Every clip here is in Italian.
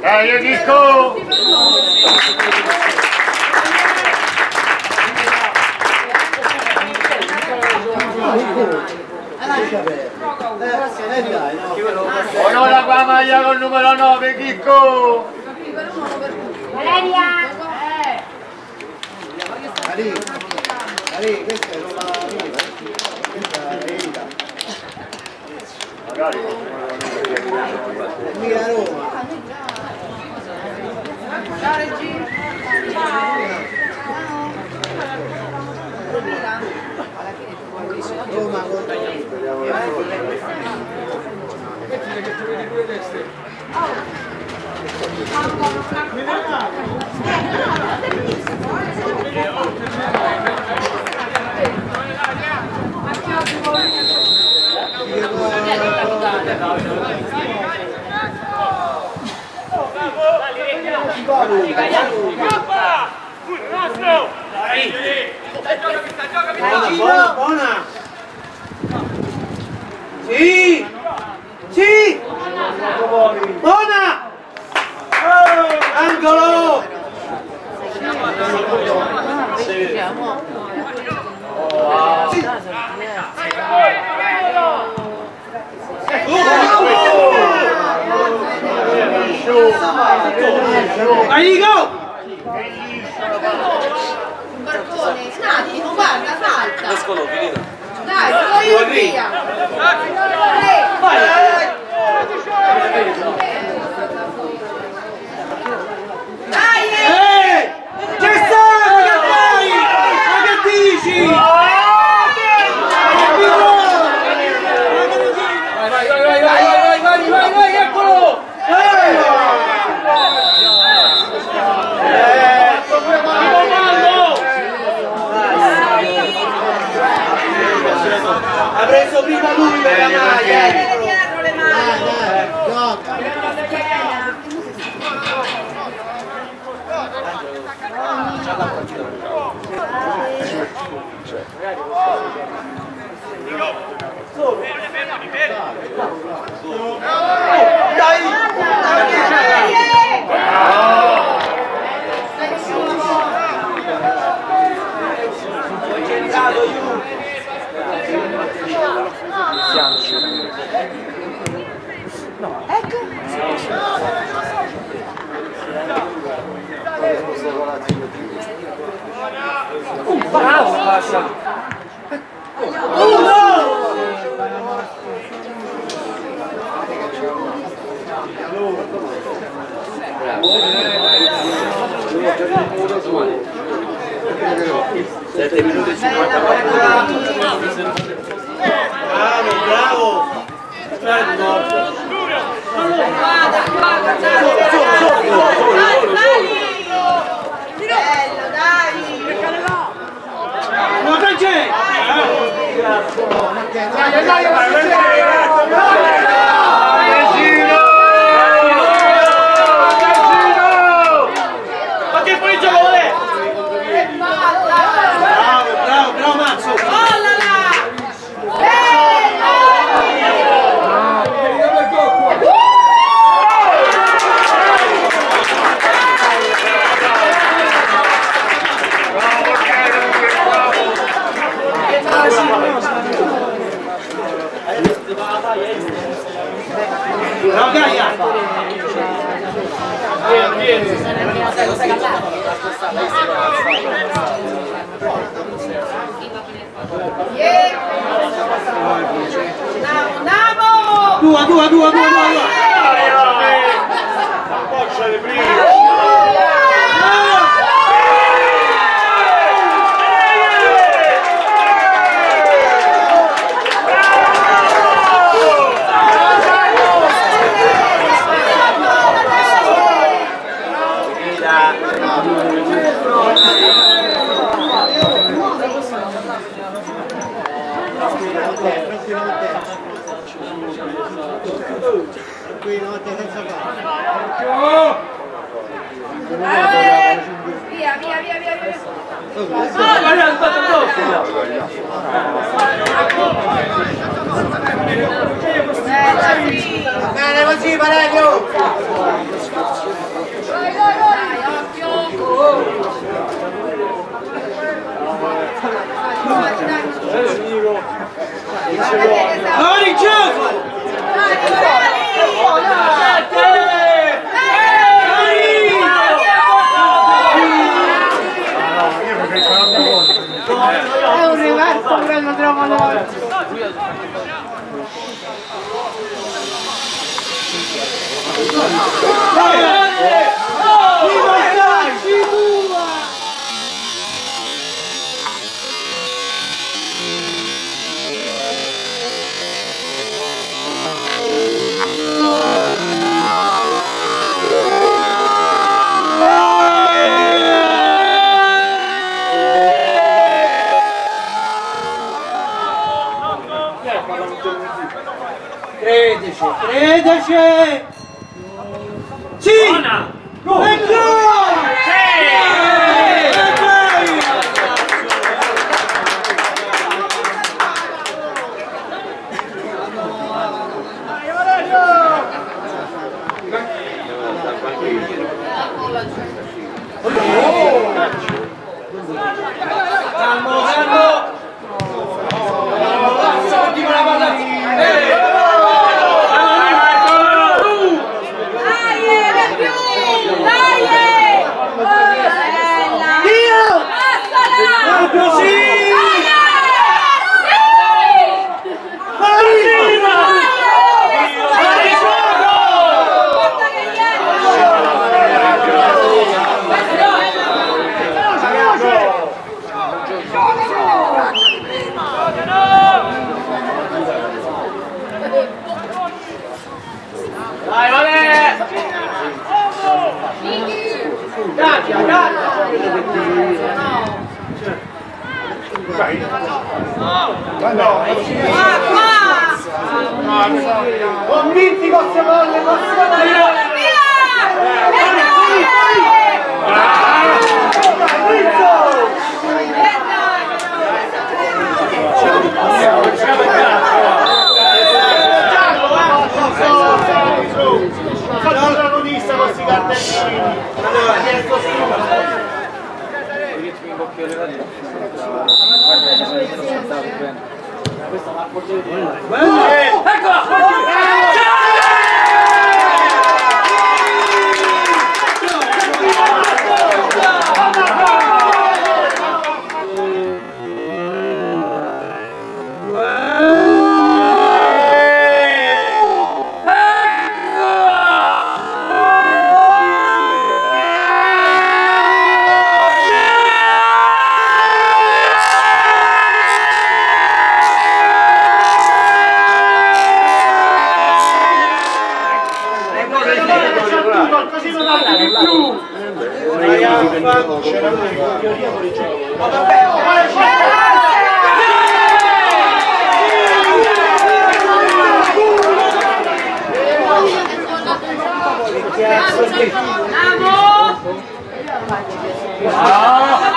Dai, io dico! Eh, dai, no. Onora qua maglia col numero 9, Chicco! Valeria! Ari, Ari, questa è roba mia. Questa è Ida. È mia Roma. Ciao Regina! Roma Buona, buona! Sì! Sì! Buona! Angolo! Aigo! Un barcone, un attimo, guarda, salta! Dai, sono io via! Go! 7 minuti e 54 Dua, dua, dua, dua, dua, dua. Dai, dai. Boccia di prima. Qui non ti senza fare. Eh, Via, via, via, via, via. Guarda, è stato sì. Bene così, Valerio! Vai, vai, vai, occhio. Dai, Gioco! È un reverso che non trovo noi. Viva il ¡Venga! Caccia, caccia! Convinti vostre molle, vostre molle! Faccio Ha di più.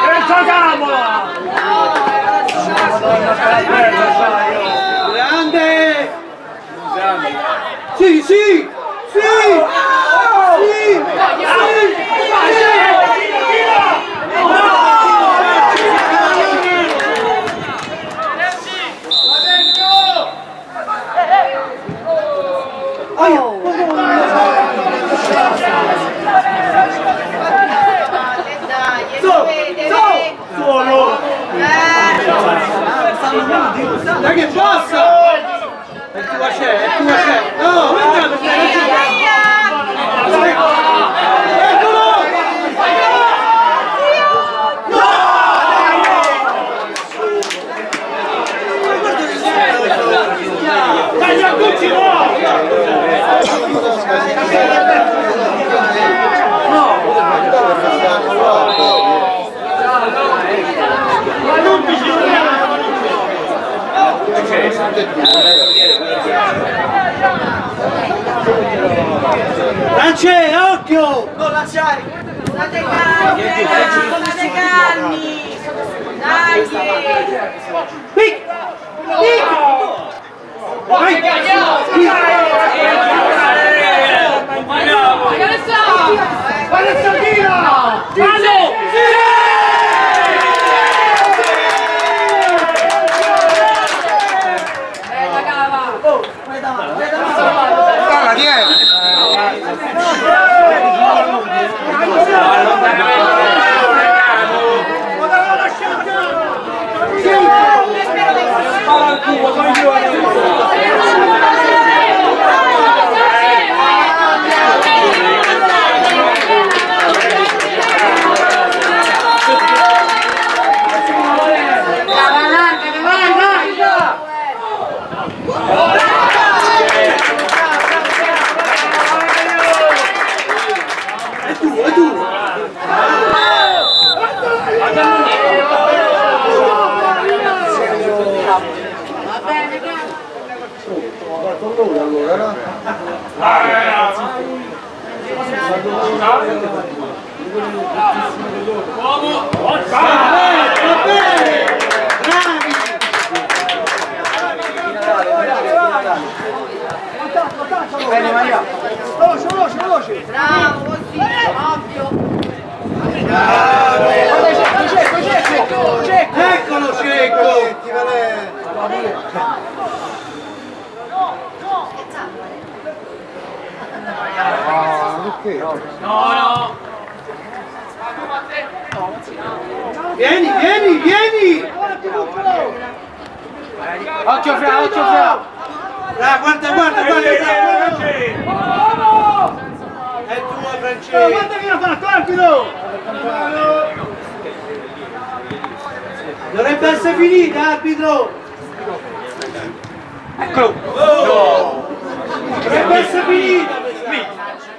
E giochiamola! Grande! Sì, sì! Sì! Sì! Solo! Dai che passa! È tua c'è, è tua c'è! No, guardate, Eccolo! Dai, Giancucci, no! Ma non mi ci Lance, occhio! Non lasciare! State calmi, ragazzi, state calmi! Dai! Pic! Pic! Vai! Guarda Sardina! Palla, chi è? Va bene! Bravi! Veloce, veloce, veloce! Bravo, così, ovvio! Eccolo Cecco! Vieni, vieni, vieni! Occhio fra, occhio fra! Guarda, guarda, guarda! guarda. È tua Francesco! Guarda che l'ha fatto, arbitro! Dovrebbe essere finita, arbitro! Eccolo! Dovrebbe essere finita! please.